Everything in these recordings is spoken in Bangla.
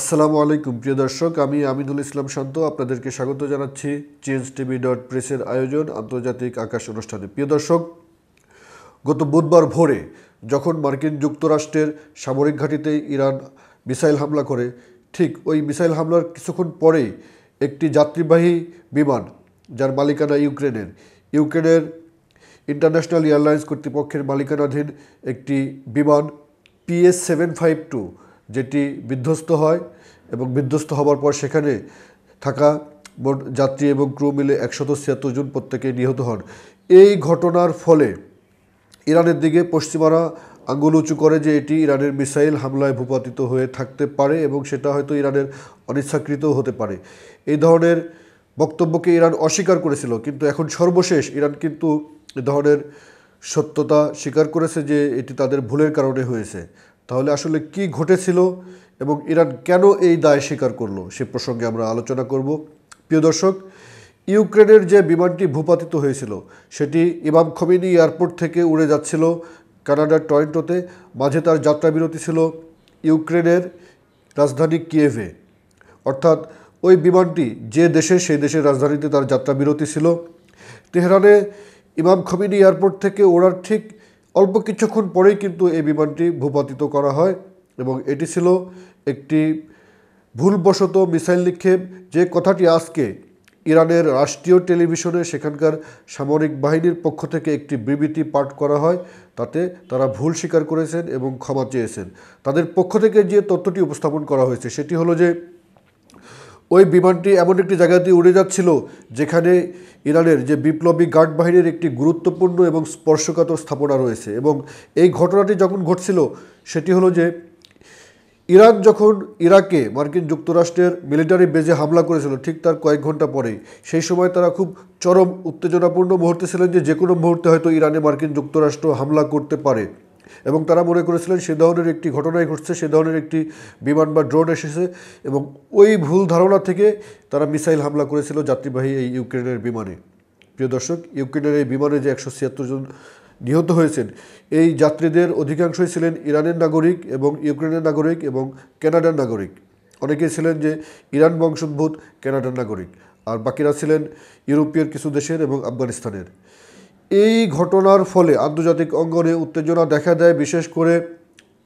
আসসালামু আলাইকুম, প্রিয় দর্শক। আমি আমিনুল ইসলাম শান্ত, আপনাদেরকে স্বাগত জানাচ্ছি চেঞ্জ টিভি ডট প্রেসের আয়োজন আন্তর্জাতিক আকাশ অনুষ্ঠানে। প্রিয় দর্শক, গত বুধবার ভোরে যখন মার্কিন যুক্তরাষ্ট্রের সামরিক ঘাঁটিতে ইরান মিসাইল হামলা করে, ঠিক ওই মিসাইল হামলার কিছুক্ষণ পরেই একটি যাত্রীবাহী বিমান, যার মালিকানা ইউক্রেনের ইউক্রেনের ইন্টারন্যাশনাল এয়ারলাইন্স কর্তৃপক্ষের মালিকানাধীন একটি বিমান পিএস সেভেন ফাইভ টু যেটি বিধ্বস্ত হয় এবং বিধ্বস্ত হবার পর সেখানে থাকা যাত্রী এবং ক্রু মিলে একশত ছিয়াত্তর জন প্রত্যেকে নিহত হন। এই ঘটনার ফলে ইরানের দিকে পশ্চিমারা আঙ্গুল উঁচু করে যে এটি ইরানের মিসাইল হামলায় ভূপাতিত হয়ে থাকতে পারে এবং সেটা হয়তো ইরানের অনিচ্ছাকৃত হতে পারে। এই ধরনের বক্তব্যকে ইরান অস্বীকার করেছিল, কিন্তু এখন সর্বশেষ ইরান কিন্তু এ ধরনের সত্যতা স্বীকার করেছে যে এটি তাদের ভুলের কারণে হয়েছে। তাহলে আসলে কি ঘটেছিল এবং ইরান কেন এই দায় স্বীকার করল সে প্রসঙ্গে আমরা আলোচনা করব। প্রিয় দর্শক, ইউক্রেনের যে বিমানটি ভূপাতিত হয়েছিল, সেটি ইমাম খমিনি এয়ারপোর্ট থেকে উড়ে যাচ্ছিল কানাডার টরেন্টোতে। মাঝে তার যাত্রাবিরতি ছিল ইউক্রেনের রাজধানী কিয়েভে। অর্থাৎ ওই বিমানটি যে দেশে, সেই দেশের রাজধানীতে তার যাত্রাবিরতি ছিল। তেহরানে ইমাম খমিনি এয়ারপোর্ট থেকে ওড়ার ঠিক অল্প কিছুক্ষণ পরেই কিন্তু এই বিমানটি ভূপাতিত করা হয় এবং এটি ছিল একটি ভুলবশত মিসাইল নিক্ষেপ। যে কথাটি আজকে ইরানের রাষ্ট্রীয় টেলিভিশনে সেখানকার সামরিক বাহিনীর পক্ষ থেকে একটি বিবৃতি পাঠ করা হয়, তাতে তারা ভুল স্বীকার করেছেন এবং ক্ষমা চেয়েছেন। তাদের পক্ষ থেকে যে তথ্যটি উপস্থাপন করা হয়েছে, সেটি হলো যে ওই বিমানটি এমন একটি জায়গা দিয়ে উড়ে যাচ্ছিল যেখানে ইরানের যে বিপ্লবী গার্ড বাহিনীর একটি গুরুত্বপূর্ণ এবং স্পর্শকাতর স্থাপনা রয়েছে। এবং এই ঘটনাটি যখন ঘটছিল, সেটি হলো যে ইরান যখন ইরাকে মার্কিন যুক্তরাষ্ট্রের মিলিটারি বেজে হামলা করেছিল ঠিক তার কয়েক ঘণ্টা পরেই, সেই সময় তারা খুব চরম উত্তেজনাপূর্ণ মুহূর্তে ছিলেন যে যে কোনো মুহূর্তে হয়তো ইরানে মার্কিন যুক্তরাষ্ট্র হামলা করতে পারে। এবং তারা মনে করেছিলেন সে ধরনের একটি ঘটনাই ঘটছে, সে ধরনের একটি বিমান বা ড্রোন এসেছে এবং ওই ভুল ধারণা থেকে তারা মিসাইল হামলা করেছিল যাত্রীবাহী এই ইউক্রেনের বিমানে। প্রিয় দর্শক, ইউক্রেনের এই বিমানে যে একশো ছিয়াত্তর জন নিহত হয়েছেন, এই যাত্রীদের অধিকাংশই ছিলেন ইরানের নাগরিক এবং ইউক্রেনের নাগরিক এবং কানাডার নাগরিক। অনেকেই ছিলেন যে ইরান বংশোদ্ভূত, কানাডার নাগরিক। আর বাকিরা ছিলেন ইউরোপীয় কিছু দেশের এবং আফগানিস্তানের। এই ঘটনার ফলে আন্তর্জাতিক অঙ্গনে উত্তেজনা দেখা দেয়, বিশেষ করে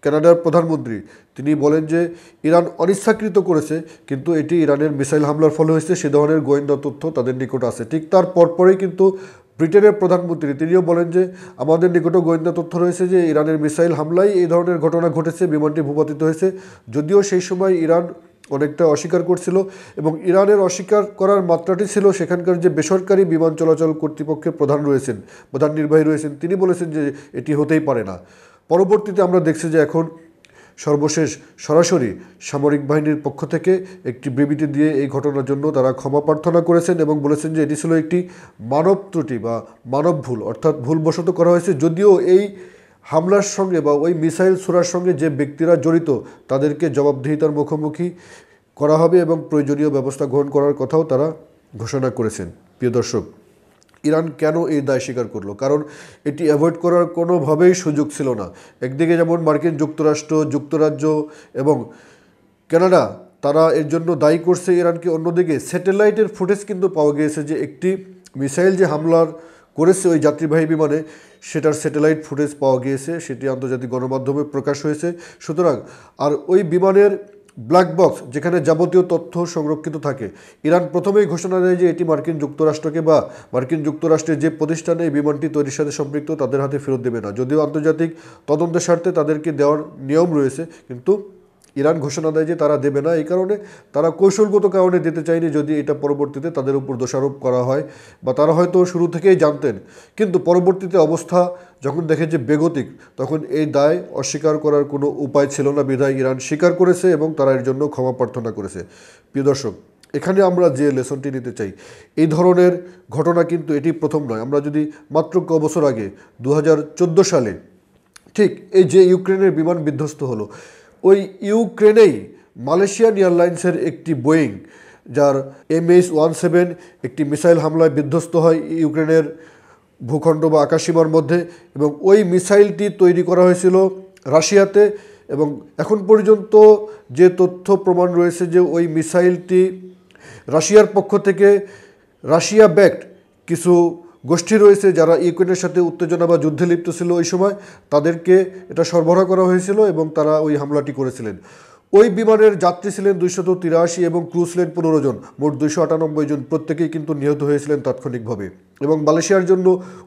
কানাডার প্রধানমন্ত্রী। তিনি বলেন যে, ইরান অনিচ্ছাকৃত করেছে, কিন্তু এটি ইরানের মিসাইল হামলার ফলে হয়েছে, সে ধরনের গোয়েন্দা তথ্য তাদের নিকট আছে। ঠিক তার পরপরেই কিন্তু ব্রিটেনের প্রধানমন্ত্রী, তিনিও বলেন যে, আমাদের নিকটও গোয়েন্দা তথ্য রয়েছে যে, ইরানের মিসাইল হামলায় এই ধরনের ঘটনা ঘটেছে, বিমানটি ভূপাতিত হয়েছে। যদিও সেই সময় ইরান অনেকটা অস্বীকার করছিল এবং ইরানের অস্বীকার করার মাত্রাটি ছিল সেখানকার যে বেসরকারি বিমান চলাচল কর্তৃপক্ষের প্রধান রয়েছেন, প্রধান নির্বাহী রয়েছেন, তিনি বলেছেন যে এটি হতেই পারে না। পরবর্তীতে আমরা দেখছি যে এখন সর্বশেষ সরাসরি সামরিক বাহিনীর পক্ষ থেকে একটি বিবৃতি দিয়ে এই ঘটনার জন্য তারা ক্ষমা প্রার্থনা করেছেন এবং বলেছেন যে এটি ছিল একটি মানব ত্রুটি বা মানব ভুল, অর্থাৎ ভুলবশত করা হয়েছে। যদিও এই হামলার সঙ্গে বা ওই মিসাইল ছোড়ার সঙ্গে যে ব্যক্তিরা জড়িত, তাদেরকে জবাবদিহিতার মুখোমুখি করা হবে এবং প্রয়োজনীয় ব্যবস্থা গ্রহণ করার কথাও তারা ঘোষণা করেছেন। প্রিয় দর্শক, ইরান কেন এই দায় স্বীকার করল? কারণ এটি অ্যাভয়েড করার কোনোভাবেই সুযোগ ছিল না। একদিকে যেমন মার্কিন যুক্তরাষ্ট্র, যুক্তরাজ্য এবং কানাডা, তারা এর জন্য দায়ী করছে ইরানকে। অন্যদিকে স্যাটেলাইটের ফুটেজ কিন্তু পাওয়া গিয়েছে যে একটি মিসাইল যে হামলার করেছে ওই যাত্রীবাহী বিমানে সেটার স্যাটেলাইট ফুটেজ পাওয়া গিয়েছে, সেটি আন্তর্জাতিক গণমাধ্যমে প্রকাশ হয়েছে। সুতরাং, আর ওই বিমানের ব্ল্যাক বক্স যেখানে যাবতীয় তথ্য সংরক্ষিত থাকে, ইরান প্রথমেই ঘোষণা দেয় যে এটি মার্কিন যুক্তরাষ্ট্রকে বা মার্কিন যুক্তরাষ্ট্রের যে প্রতিষ্ঠানে এই বিমানটি তৈরির সাথে সম্পৃক্ত, তাদের হাতে ফেরত দেবে না। যদিও আন্তর্জাতিক তদন্তের স্বার্থে তাদেরকে দেওয়ার নিয়ম রয়েছে, কিন্তু ইরান ঘোষণা দেয় যে তারা দেবে না। এই কারণে তারা কৌশলগত কারণে দিতে চায়নি যদি এটা পরবর্তীতে তাদের উপর দোষারোপ করা হয় বা তারা হয়তো শুরু থেকেই জানতেন। কিন্তু পরবর্তীতে অবস্থা যখন দেখে যে বেগতিক, তখন এই দায় অস্বীকার করার কোনো উপায় ছিল না। বিধায় ইরান স্বীকার করেছে এবং তারা এর জন্য ক্ষমা প্রার্থনা করেছে। প্রিয় দর্শক, এখানে আমরা যে লেসনটি নিতে চাই, এই ধরনের ঘটনা কিন্তু এটি প্রথম নয়। আমরা যদি মাত্র ক বছর আগে দু হাজার চোদ্দ সালে ঠিক এই যে ইউক্রেনের বিমান বিধ্বস্ত হলো ওই ইউক্রেনেই মালয়েশিয়ান এয়ারলাইন্সের একটি বোয়িং, যার এম এইচ ওয়ান সেভেন একটি মিসাইল হামলায় বিধ্বস্ত হয় ইউক্রেনের ভূখণ্ড বা আকাশসীমার মধ্যে এবং ওই মিসাইলটি তৈরি করা হয়েছিল রাশিয়াতে এবং এখন পর্যন্ত যে তথ্য প্রমাণ রয়েছে যে ওই মিসাইলটি রাশিয়ার পক্ষ থেকে রাশিয়া ব্যাকড কিছু গোষ্ঠী রয়েছে যারা ইউক্রেনের সাথে উত্তেজনা বা যুদ্ধে লিপ্ত ছিল ওই সময়, তাদেরকে এটা সরবরাহ করা হয়েছিল এবং তারা ওই হামলাটি করেছিলেন। ওই বিমানের যাত্রী ছিলেন দুইশত তিরাশি এবং ক্রু ছিলেন পনেরো জন। মোট দুইশো আটানব্বই জন প্রত্যেকেই কিন্তু নিহত হয়েছিলেন তাৎক্ষণিকভাবে। এবং মালয়েশিয়ার জন্য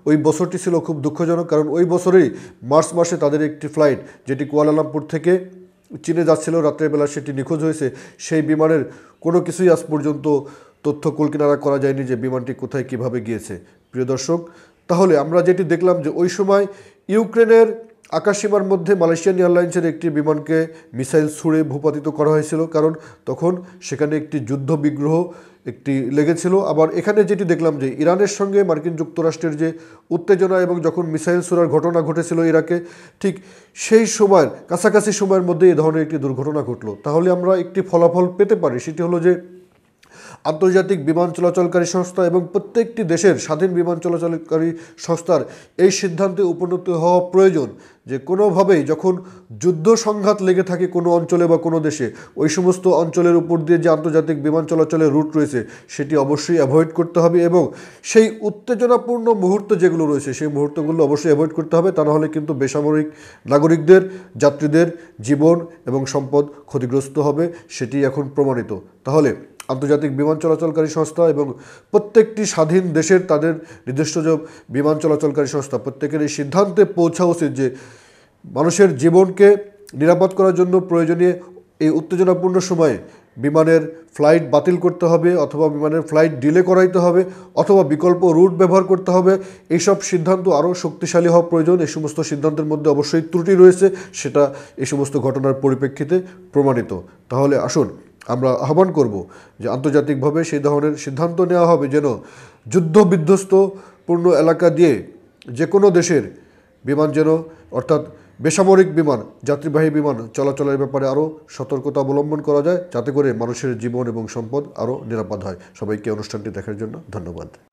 ওই বছরটি ছিল খুব দুঃখজনক কারণ ওই বছরেই মার্চ মাসে তাদের একটি ফ্লাইট, যেটি কুয়ালালামপুর থেকে চীনে যাচ্ছিল রাত্রেবেলা সেটি নিখোঁজ হয়েছে। সেই বিমানের কোনো কিছুই আজ পর্যন্ত তথ্য কুলকিনারা করা যায়নি যে বিমানটি কোথায়, কীভাবে গিয়েছে। প্রিয় দর্শক, তাহলে আমরা যেটি দেখলাম যে ওই সময় ইউক্রেনের আকাশসীমার মধ্যে মালয়েশিয়ান এয়ারলাইন্সের একটি বিমানকে মিসাইল ছুঁড়ে ভূপাতিত করা হয়েছিল, কারণ তখন সেখানে একটি যুদ্ধ বিগ্রহ একটি লেগেছিল। আবার এখানে যেটি দেখলাম যে ইরানের সঙ্গে মার্কিন যুক্তরাষ্ট্রের যে উত্তেজনা এবং যখন মিসাইল ছোড়ার ঘটনা ঘটেছিল ইরাকে, ঠিক সেই সময়ের, কাছাকাছি সময়ের মধ্যে এই ধরনের একটি দুর্ঘটনা ঘটলো। তাহলে আমরা একটি ফলাফল পেতে পারি, সেটি হলো যে আন্তর্জাতিক বিমান চলাচলকারী সংস্থা এবং প্রত্যেকটি দেশের স্বাধীন বিমান চলাচলকারী সংস্থার এই সিদ্ধান্তে উপনীত হওয়া প্রয়োজন যে কোনোভাবেই যখন যুদ্ধ সংঘাত লেগে থাকে কোনো অঞ্চলে বা কোনো দেশে, ওই সমস্ত অঞ্চলের উপর দিয়ে যে আন্তর্জাতিক বিমান চলাচলের রুট রয়েছে, সেটি অবশ্যই অ্যাভয়েড করতে হবে এবং সেই উত্তেজনাপূর্ণ মুহূর্ত যেগুলো রয়েছে, সেই মুহূর্তগুলো অবশ্যই অ্যাভয়েড করতে হবে। তা নাহলে কিন্তু বেসামরিক নাগরিকদের, যাত্রীদের জীবন এবং সম্পদ ক্ষতিগ্রস্ত হবে, সেটি এখন প্রমাণিত। তাহলে আন্তর্জাতিক বিমান চলাচলকারী সংস্থা এবং প্রত্যেকটি স্বাধীন দেশের তাদের নিজস্ব যে বিমান চলাচলকারী সংস্থা, প্রত্যেকের এই সিদ্ধান্তে পৌঁছা উচিত যে মানুষের জীবনকে নিরাপদ করার জন্য প্রয়োজনীয় এই উত্তেজনাপূর্ণ সময়ে বিমানের ফ্লাইট বাতিল করতে হবে অথবা বিমানের ফ্লাইট ডিলে করাইতে হবে অথবা বিকল্প রুট ব্যবহার করতে হবে। এইসব সিদ্ধান্ত আরও শক্তিশালী হওয়া প্রয়োজন। এই সমস্ত সিদ্ধান্তের মধ্যে অবশ্যই ত্রুটি রয়েছে, সেটা এই সমস্ত ঘটনার পরিপ্রেক্ষিতে প্রমাণিত। তাহলে আসুন আমরা আহ্বান করব যে আন্তর্জাতিকভাবে সেই ধরনের সিদ্ধান্ত নেওয়া হবে যেন যুদ্ধ বিধ্বস্ত পূর্ণ এলাকা দিয়ে যে কোনো দেশের বিমান যেন, অর্থাৎ বেসামরিক বিমান, যাত্রীবাহী বিমান চলাচলের ব্যাপারে আরও সতর্কতা অবলম্বন করা যায়, যাতে করে মানুষের জীবন এবং সম্পদ আরও নিরাপদ হয়। সবাইকে অনুষ্ঠানটি দেখার জন্য ধন্যবাদ।